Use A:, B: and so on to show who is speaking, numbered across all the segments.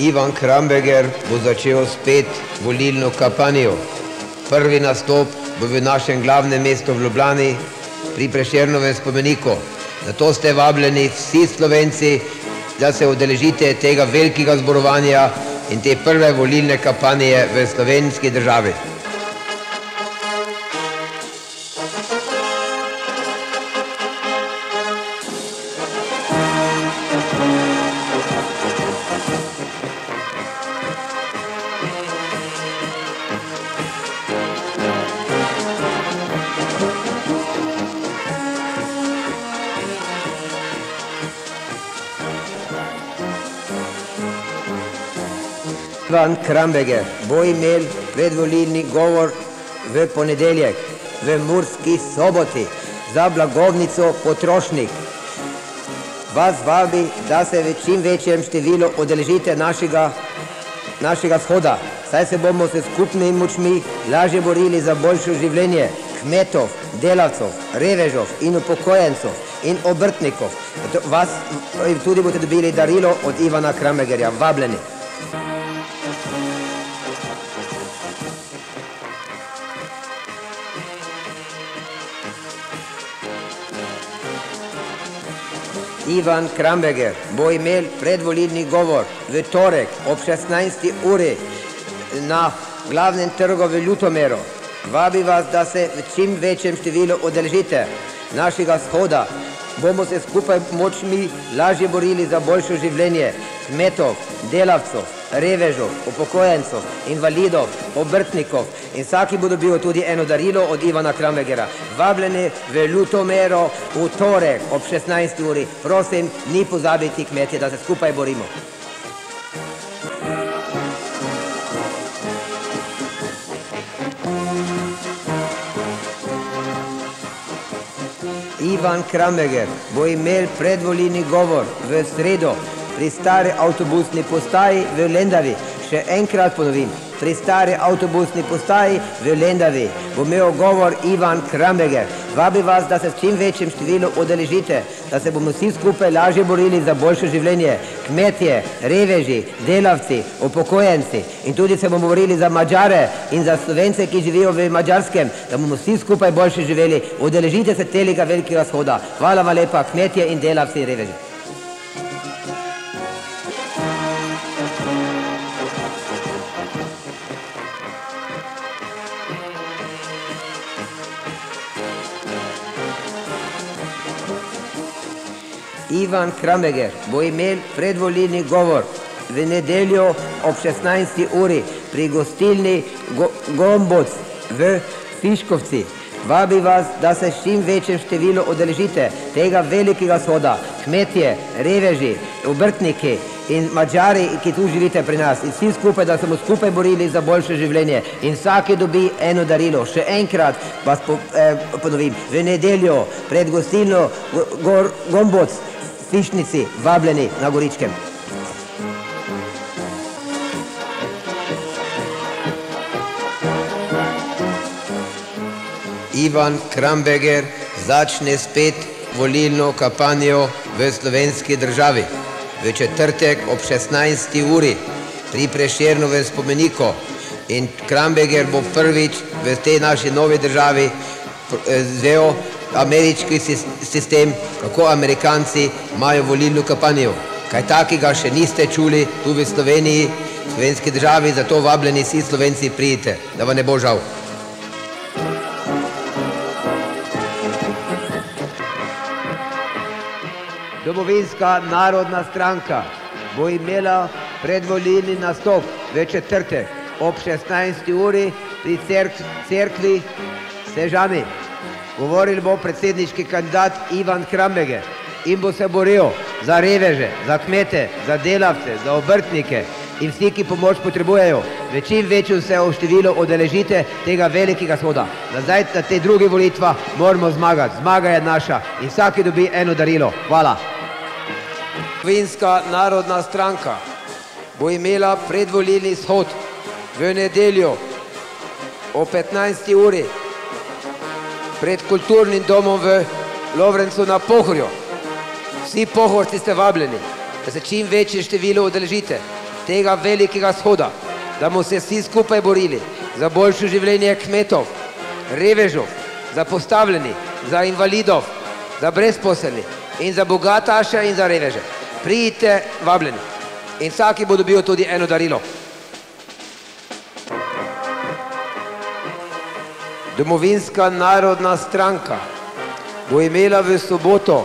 A: Ivan Kramberger bo začel spet volilno kampanjo. Prvi nastop bo v našem glavnem mestu v Ljubljani pri Prešernovem spomeniku. Zato ste vabljeni vsi Slovenci, da se udeležite tega velikega zborovanja in te prve volilne kampanje v slovenski državi. Ivan Kramberger bo imel predvolilni govor v ponedeljek v Murski soboti za blagovnico Potrošnik. Vas vabi, da se v čim večjem številu odeležite našega, našega shoda, saj se bomo s skupnimi močmi lažje borili za boljše življenje kmetov, delavcev, revežov in upokojencev in obrtnikov. Vas tudi boste dobili darilo od Ivana Krambergerja. Vabljeni. Ivan Kramberger bo imel predvolilni govor v torek ob 16. uri na glavnem trgu v Ljutomeru. Vabi vas, da se v čim večjem številu odeležite našega shoda. Bomo se skupaj močmi lažje borili za boljše življenje kmetov, delavcev, revežov, upokojencev, invalidov, obrtnikov in vsaki bo dobil tudi eno darilo od Ivana Krambergera. Vabljeni v Ljutomero v torek ob 16. uri. Prosim, ni pozabiti kmetje, da se skupaj borimo. Ivan Kramberger bo imel predvolilni govor v sredo pri stari avtobusni postaji v Lendavi. Še enkrat ponovim, pri stari avtobusni postaji v Lendavi bo imel govor Ivan Kramberger. Vabi vas, da se v čim večjem številu odeležite, da se bomo vsi skupaj lažje borili za boljše življenje. Kmetje, reveži, delavci, upokojenci in tudi se bomo borili za Mađare in za Slovence, ki živijo v Mađarskem, da bomo vsi skupaj boljše živeli. Udeležite se telega velikega shoda. Hvala vam lepa, kmetje in delavci in reveži. Ivan Kramberger bo imel predvolilni govor v nedeljo ob 16. uri pri gostilni Go Gomboc v Fiškovci. Vabi vas, da se čim večjem številu odeležite tega velikega shoda. Kmetje, reveži, obrtniki in Mađari, ki tu živite pri nas. In vsi skupaj, da se bomo skupaj borili za boljše življenje. In vsaki dobi eno darilo. Še enkrat vas eh, ponovim. V nedeljo pred gostilno Go Gor Gomboc Fišnici, vabljeni na Goričkem. Ivan Kramberger začne spet volilno kampanjo v slovenski državi. V četrtek ob 16. uri pri Prešernovem spomeniku. In Kramberger bo prvič v tej naši novi državi zvel ameriški sis- sistem, kako Amerikanci imajo volilno kampanjo. Kaj takega še niste čuli tu v Sloveniji, v slovenski državi, zato vabljeni vsi Slovenci pridite, da vam ne bo žal. Domovinska narodna stranka bo imela predvolilni nastop v četrtek ob 16. uri pri cerk cerkvi Sežani. Govoril bo predsedniški kandidat Ivan Kramberger in bo se boril za reveže, za kmete, za delavce, za obrtnike in vsi, ki pomoč potrebujejo. V čim večjem se v številu odeležite tega velikega shoda. Nazaj na te druge volitva moramo zmagati. Zmaga je naša in vsaki dobi eno darilo. Hvala. Slovenska narodna stranka bo imela predvolilni shod v nedeljo o 15. uri pred kulturnim domom v Lovrencu na Pohorju. Vsi pohorci ste vabljeni, da se čim večje število udeležite. tega velikega shoda, da bomo se vsi skupaj borili za boljše življenje kmetov, revežov, za postavljeni, za invalidov, za brezposelni in za bogataše in za reveže. Prijite vabljeni in vsaki bo dobil tudi eno darilo. Domovinska narodna stranka bo imela v soboto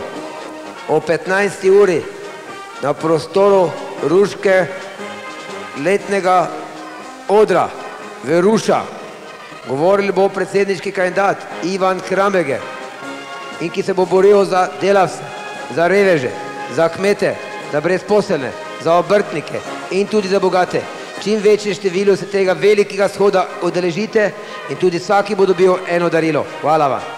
A: o 15. uri na prostoru Ruške letnega odra v Ruša. Govorili bo predsedniški kandidat Ivan Krambeger in ki se bo boril za delavce, za reveže, za kmete, za brezposelne, za obrtnike in tudi za bogate. Čim večje število se tega velikega shoda odeležite in tudi vsaki bo dobil eno darilo. Hvala vam.